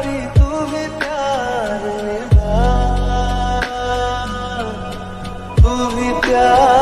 बारी तू भी प्यार निभा तू भी प्यार